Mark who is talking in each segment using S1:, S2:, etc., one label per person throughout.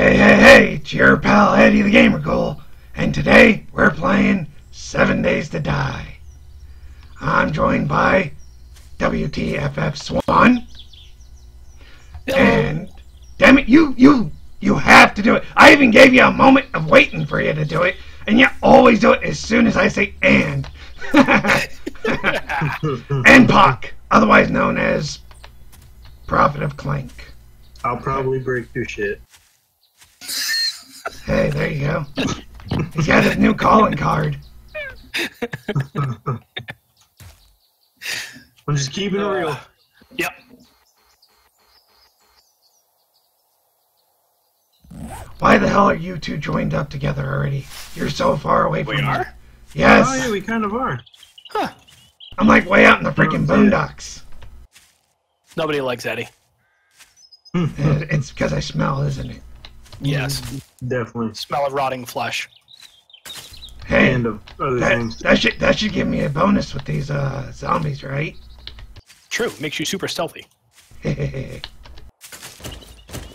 S1: Hey, hey, hey, it's your pal Eddie the Gamer Ghoul, and today we're playing Seven Days to Die. I'm joined by WTFF Swan, and damn it, you, you, you have to do it. I even gave you a moment of waiting for you to do it, and you always do it as soon as I say and. and PoC, otherwise known as Prophet of Clank.
S2: I'll probably break your shit.
S1: Hey, there you go. He's got his new calling card.
S2: I'm just keeping it real.
S3: Uh, yep.
S1: Why the hell are you two joined up together already? You're so far away from
S3: We
S1: me.
S3: are?
S1: Yes.
S2: Oh yeah, we kind of are.
S3: Huh.
S1: I'm like way out in the freaking boondocks.
S3: Nobody likes Eddie.
S1: It's because I smell, isn't it?
S3: Yes.
S2: Definitely.
S3: Smell of rotting flesh.
S1: Hey,
S2: And of other
S1: that,
S2: things.
S1: that should that should give me a bonus with these uh, zombies, right?
S3: True. Makes you super stealthy.
S2: Where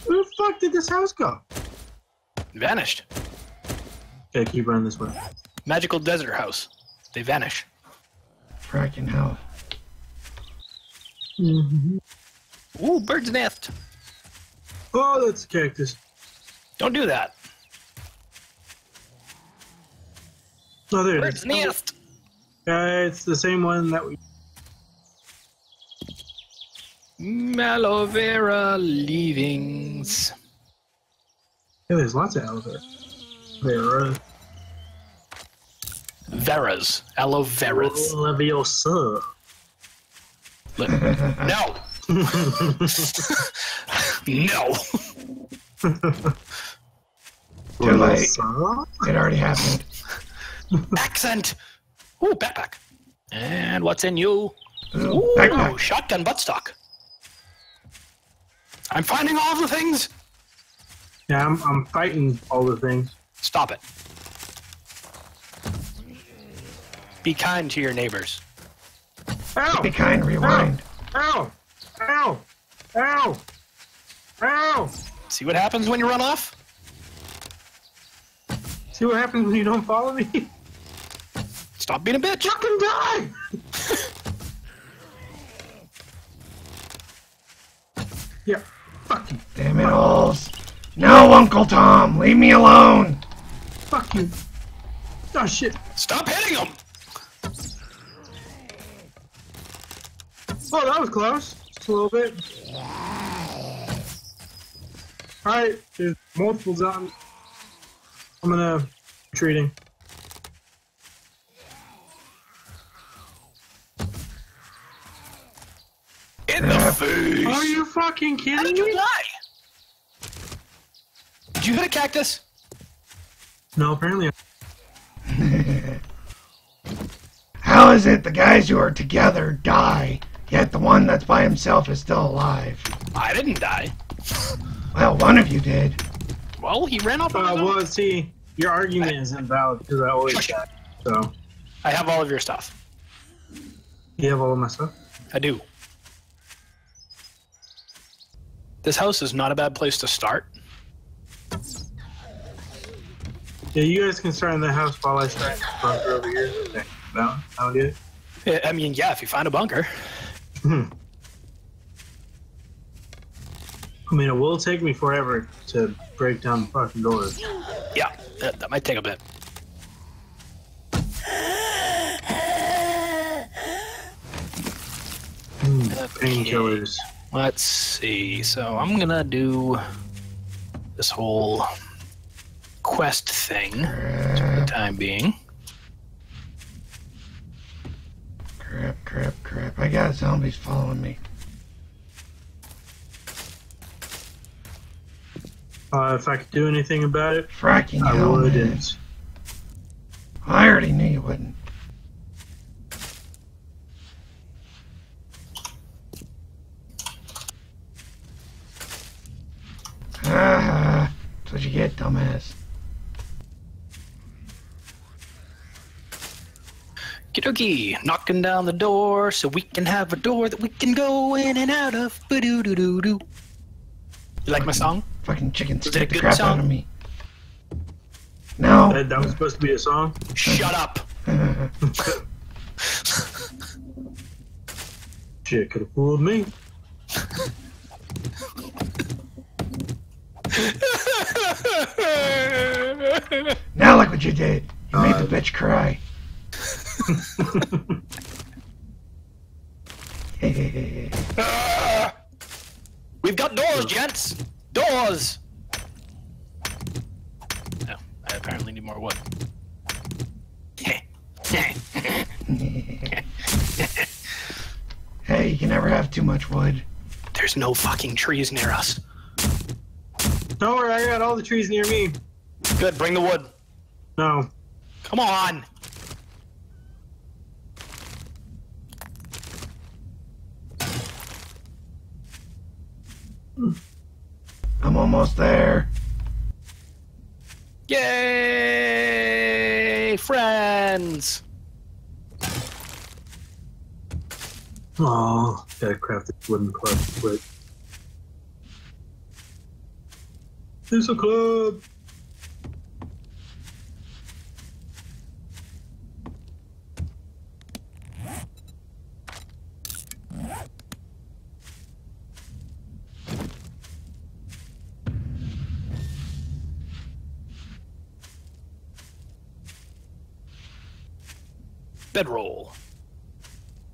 S2: the fuck did this house go?
S3: Vanished.
S2: Okay, keep running this way.
S3: Magical desert house. They vanish.
S1: Fracking hell.
S3: Ooh, bird's nest.
S2: Oh, that's a cactus.
S3: Don't do that.
S2: Oh, there it
S3: Bird's
S2: is.
S3: nest.
S2: Uh, it's the same one that we.
S3: Aloe vera leavings.
S2: Yeah, there's lots of aloe vera. Uh,
S3: Veras. Aloe veras.
S2: Leviosa.
S3: Li- No. no.
S1: Too late. It already happened.
S3: Accent. Ooh, backpack. And what's in you?
S1: Ooh,
S3: Ooh,
S1: backpack.
S3: shotgun buttstock. I'm finding all the things.
S2: Yeah, I'm, I'm fighting all the things.
S3: Stop it. Be kind to your neighbors.
S2: Ow!
S1: Be kind, rewind.
S2: Ow! Ow! Ow! Ow!
S3: See what happens when you run off?
S2: See what happens when you don't follow me?
S3: Stop being a bitch.
S2: Fucking die! yeah, fuck you.
S1: Damn it, alls. No, Uncle Tom, leave me alone.
S2: Fuck you. Oh shit.
S3: Stop hitting him!
S2: Oh, that was close. Just a little bit. Alright, there's multiple zombies. I'm gonna retreating.
S3: In the face.
S2: Are you fucking kidding
S3: How
S2: kidding
S3: did you
S2: me?
S3: die? Did you hit a cactus?
S2: No, apparently.
S1: How is it the guys who are together die, yet the one that's by himself is still alive?
S3: I didn't die.
S1: Well, one of you did.
S3: Well, he ran off. on
S2: Uh,
S3: his own.
S2: Your argument isn't valid because I always die. So,
S3: I have all of your stuff.
S2: you have all of my stuff?
S3: I do. This house is not a bad place to start.
S2: Yeah, you guys can start in the house while I start bunker over here. Okay, that I'll do it.
S3: Yeah, I mean, yeah, if you find a bunker.
S2: Hmm. I mean, it will take me forever to break down the fucking doors.
S3: Yeah, that, that might take a bit.
S2: Painkillers.
S3: Let's see. So I'm gonna do this whole quest thing for the time being.
S1: Crap, crap, crap. I got zombies following me.
S2: Uh, if I could do anything about it,
S1: Fracking
S2: I
S1: hell,
S2: wouldn't.
S1: I already knew you wouldn't. Ah, that's what you get, dumbass.
S3: Kidoki, knocking down the door so we can have a door that we can go in and out of. Ba-doo-doo-doo-doo. You like my song?
S1: Fucking chicken
S3: it
S1: stick the crap
S3: song?
S1: out of me. No.
S2: That, that was supposed to be a song.
S3: Shut up.
S2: Shit, could have fooled me.
S1: now look what you did. You made the
S2: Uh,
S1: bitch cry.
S3: We've got doors, gents. Doors. No, I apparently need more wood.
S1: hey, you can never have too much wood.
S3: There's no fucking trees near us.
S2: Don't worry, I got all the trees near me.
S3: Good, bring the wood.
S2: No.
S3: Come on.
S1: I'm almost there.
S3: Yay, friends.
S2: Oh, gotta craft this wooden club quick. There's a club.
S3: Bedroll.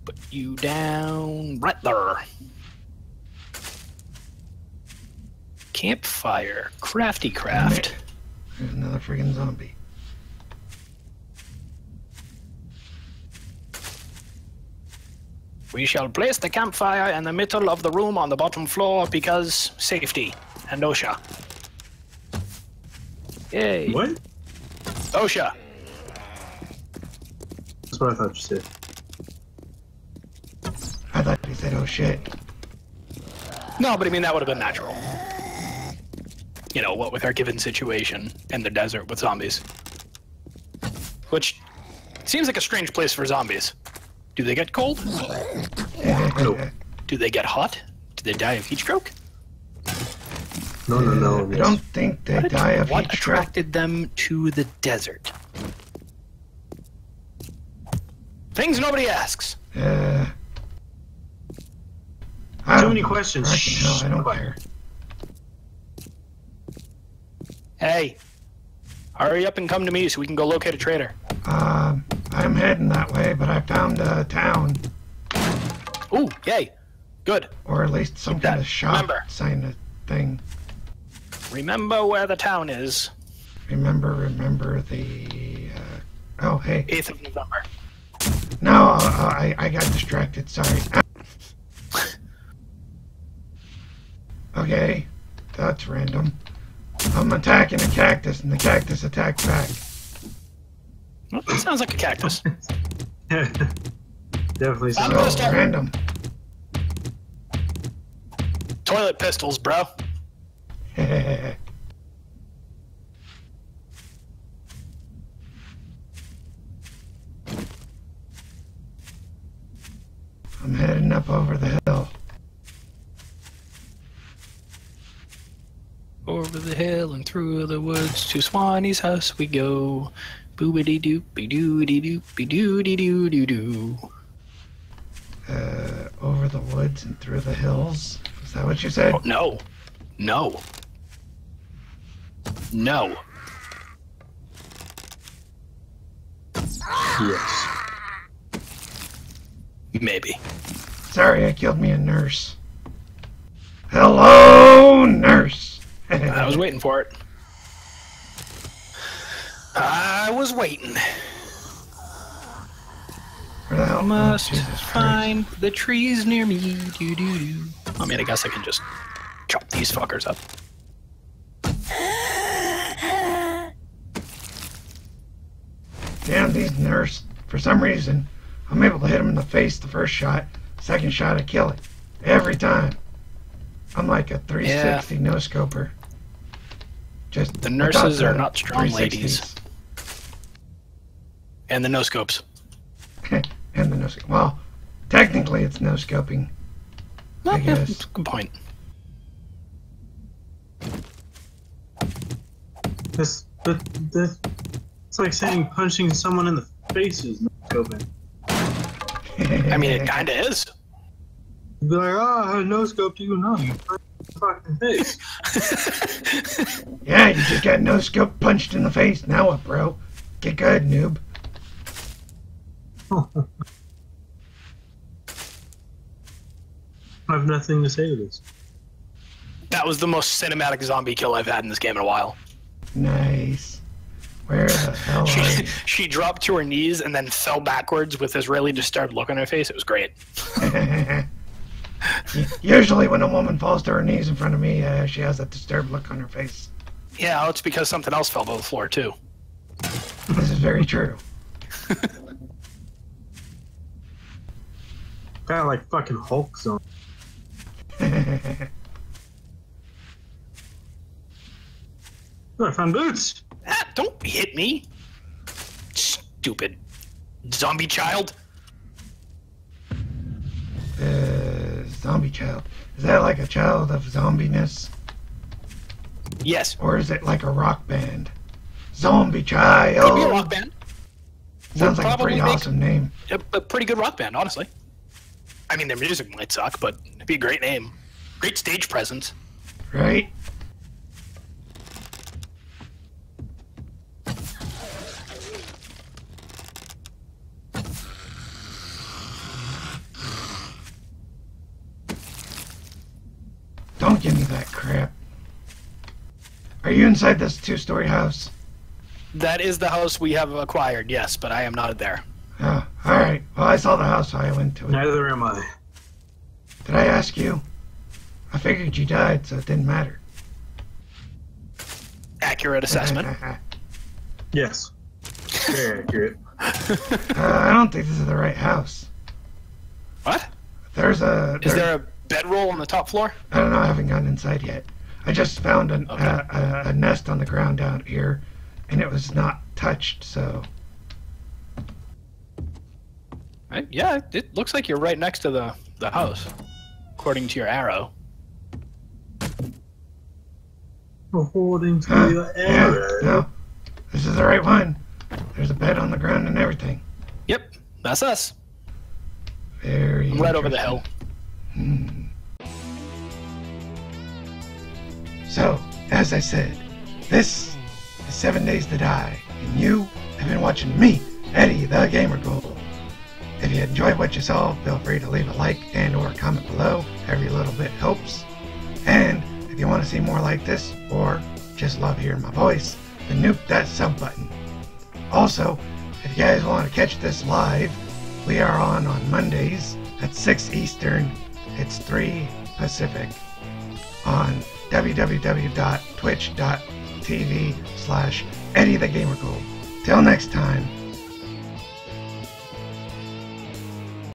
S3: Put you down right there. Campfire. Crafty craft.
S1: There's another freaking zombie.
S3: We shall place the campfire in the middle of the room on the bottom floor because safety and OSHA. Yay.
S2: What?
S3: OSHA.
S2: That's what I thought you said.
S1: I thought he said, oh shit.
S3: No, but I mean, that would have been natural. You know, what with our given situation in the desert with zombies. Which seems like a strange place for zombies. Do they get cold?
S2: Nope.
S3: Do they get hot? Do they die of heat stroke?
S2: No, no, no.
S1: I don't think they
S3: What,
S1: die of
S3: what
S1: heat stroke.
S3: attracted them to the desert? Things nobody asks.
S1: Uh,
S2: Too many
S1: know.
S2: questions.
S1: Fucking hell, I don't
S2: Shh.
S1: care.
S3: Hey, hurry up and come to me so we can go locate a trader.
S1: Um, I'm heading that way, but I found a town,
S3: Ooh, yay. Good.
S1: or at least some
S3: Keep
S1: kind
S3: that.
S1: of shop
S3: Remember.
S1: sign of thing.
S3: Remember where the town is.
S1: Remember, remember the. Uh, oh, hey.
S3: 8th of November.
S1: No, uh, I, I got distracted. Sorry. Okay, that's random. I'm attacking a cactus, and the cactus attacks back.
S3: Well, that sounds like a cactus.
S2: Definitely
S3: I'm
S2: some.
S3: gonna
S1: So
S3: start-
S1: random.
S3: Toilet pistols, bro.
S1: I'm heading up over the hill.
S3: Over the hill and through the woods to Swanee's house we go. Boobity doopy doody doopy doody doo doo doo.
S1: Uh, over the woods and through the hills. Is that what you said?
S3: Oh, no. No. No.
S2: Yes.
S3: Maybe.
S1: Sorry, I killed me a nurse. Hello, nurse.
S3: I was waiting for it. I was waiting.
S1: Where the hell? oh,
S3: Must
S1: Jesus Christ.
S3: find the trees near me. Doo doo doo. I mean, I guess I can just chop these fuckers up.
S1: Damn these nurse. For some reason, I'm able to hit him in the face the first shot. Second shot, I kill it. Every time. I'm like a 360 no scoper. Just
S3: The
S1: without
S3: nurses are not strong
S1: 360s.
S3: ladies. And the no scopes.
S1: Okay, and the no scope. Well, technically it's no scoping.
S3: Well,
S1: I
S3: yeah,
S1: guess.
S3: that's a good point.
S2: This, but this, it's like saying punching someone in the face is no scoping.
S3: I mean, it kind of is.
S2: You'd be like, oh, I no scoped you. No, you punched in the fucking face.
S1: yeah, you just got no scope punched in the face. Now what, bro? Get good, noob.
S2: I have nothing to say to this.
S3: That was the most cinematic zombie kill I've had in this game in a while.
S1: Nice. Where the hell are
S3: She,
S1: you?
S3: she dropped to her knees and then fell backwards with this really disturbed look on her face. It was great.
S1: Usually, when a woman falls to her knees in front of me, uh, she has that disturbed look on her face.
S3: Yeah, it's because something else fell to the floor too.
S1: This is very true.
S2: Kind of like fucking Hulk zone. Oh, I found boots.
S3: Ah, don't hit me. Stupid zombie child.
S1: uh, zombie child. Is that like a child of zombiness?
S3: Yes.
S1: Or is it like a rock band? Zombie Child.
S3: Could be a rock
S1: child.
S3: band.
S1: Sounds
S3: Would
S1: like a pretty awesome name.
S3: A, a pretty good rock band, honestly. I mean, their music might suck, but it'd be a great name. Great stage presence.
S1: Right? Don't give me that crap. Are you inside this two-story house?
S3: That is the house we have acquired, yes, but I am not there.
S1: Oh, alright. Well, I saw the house, so I went to it.
S2: Neither am I.
S1: Did I ask you? I figured you died, so it didn't matter.
S3: Accurate assessment.
S1: uh,
S2: Yes. Very accurate.
S1: I don't think this is the right house.
S3: what?
S1: There's a.
S3: Is
S1: there-
S3: there a bedroll on the top floor?
S1: I don't know. I haven't gone inside yet. I just found an,
S3: Okay.
S1: a, a, a nest on the ground down here, and it was not touched. So
S3: Right? Yeah, it looks like you're right next to the, the house, according to your arrow.
S2: According to
S1: Huh?
S2: your
S1: yeah,
S2: arrow.
S1: no, this is the right one. There's a bed on the ground and everything.
S3: Yep, that's us.
S1: Very.
S3: I'm right over the hill.
S1: Hmm. So, as I said, this is Seven Days to Die, and you have been watching me, Eddie the Gamer Ghoul. If you enjoyed what you saw, feel free to leave a like and or comment below. Every little bit helps. And if you want to see more like this, or just love hearing my voice, then nuke that sub button. Also, if you guys want to catch this live, we are on on Mondays at 6 Eastern. It's 3 Pacific on www.twitch.tv slash Eddie the Gamer. Till next time,